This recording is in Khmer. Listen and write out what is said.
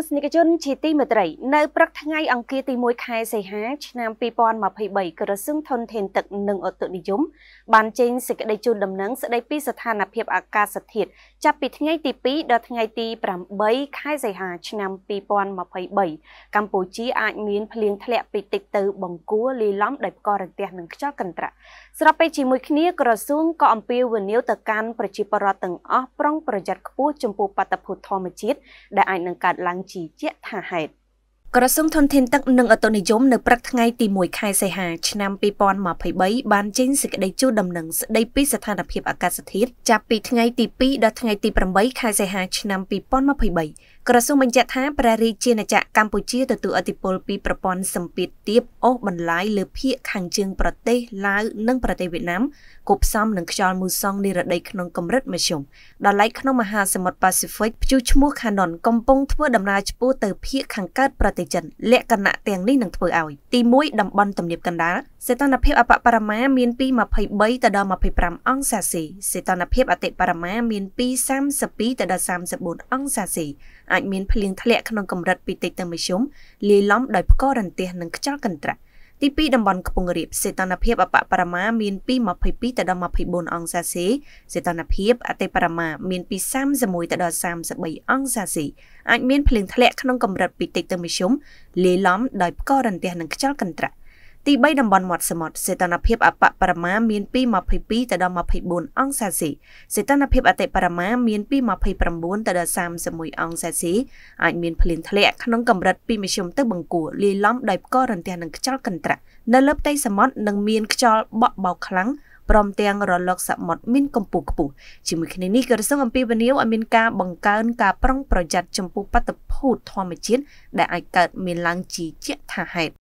ទស្សនិកជនជាទីមេត្រីនៅព្រឹកថ្ងៃអង្គារទី1ខែសីហាឆ្នាំ2023ក្រសួងធនធានទឹកនិងឧតុនិយមបានចេញសេចក្តីជូនដំណឹងស្តីពីស្ថានភាពអាកាសធាតុចាប់ពីថ្ងៃទី2ដល់ថ្ងៃទី8ខែសីហាឆ្នាំ2023កម្ពុជាអាចមានភ្លៀងធ្លាក់ពីតិចទៅបង្គួរលាយឡំដោយផ្គររន្ទះនិងខ្យល់កន្ត្រាក់ស្របពេលជាមួយគ្នាក្រសួងក៏អំពាវនាវទៅកាន់ប្រជាពលរដ្ឋទាំងអស់ប្រុងប្រយ័ត្នខ្ពស់ចំពោះបាតុភូតធម្មជាតិដែលអាចនឹងកើតឡើងជាជាក់ថាហេតុក្រសួងធនធានទឹកនិងអូតូនិយមនៅព្រឹកថ្ងៃទី1ខែសីហាឆ្នាំ2023បានចេញសេចក្តីជូនដំណឹងស្តីពីស្ថានភាពអាកាសធាតុចាប់ពីថ្ងៃទី2ដល់ថ្ងៃទី8ខែសីហាឆ្នាំ2023ក្រសួងបញ្ជាក់ថាព្រះរាជាណាចក្រកម្ពុជាទទួលឥទ្ធិពលពីប្រព័ន្ធសម្ពាធទាបអូសបន្លាយលើភាគខាងជើងប្រទេសឡាវនិងប្រទេសវៀតណាមគប់ផ្សំនឹងខ្យល់មូសុងនិរដីក្នុងកម្រិតមធ្យមដល់ឡែកក្នុងមហាសមុទ្រប៉ាស៊ីហ្វិកព្យុះឈ្មោះខាណុនកំពុងធ្វើដំណើរឆ្ពោះទៅភាគខាងកើតប្រទេសចិនលក្ខណៈទាំងនេះនឹងធ្វើឲ្យទី1តំបន់ទំនាបកណ្ដាលសីតុណ្ហភាពអបបរមាមានពី23ទៅដល់25អង្សាសេសីតុណ្ហភាពអតិបរមាមានពី32ទៅដល់34អង្សាសេអាចមានភ្លៀងធ្លាក់ក្នុងកម្រិតពីតិចទៅមធ្យមលាយឡំដោយផ្គររន្ទះនិងខ្យល់កន្ត្រាក់ទី2តំបន់ខ្ពង់រាបសីតុណ្ហភាពអបបរមាមានពី22ទៅដល់24អង្សាសេសីតុណ្ហភាពអតិបរមាមានពី31ទៅដល់33អង្សាសេអាចមានភ្លៀងធ្លាក់ក្នុងកម្រិតពីតិចទៅមធ្យមលាយឡំដោយផ្គររន្ទះនិងខ្យល់កន្ត្រាក់ ទី3តំបន់មាត់សមុទ្រសីតុណ្ហភាពអបបរមាមានពី22ទៅដល់24អង្សាសេសីតុណ្ហភាពអតិបរមាមានពី29ទៅដល់31អង្សាសេអាចមានភ្លៀងធ្លាក់ក្នុងកម្រិតពីមធ្យមទៅបង្គួរលាយឡំដោយផ្គររន្ទះនិងខ្យល់កន្ត្រាក់នៅលើផ្ទៃសមុទ្រនឹងមានខ្យល់បក់បោកខ្លាំងព្រមទាំងរលកសមុទ្រមានកម្ពស់ខ្ពស់ជាមួយគ្នានេះក្រសួងអំពាវនាវឲ្យមានការបង្កើនការប្រុងប្រយ័ត្នចំពោះបាតុភូតធម្មជាតិដែលអាចកើតមានឡើងជាជាក់ថាហេតុ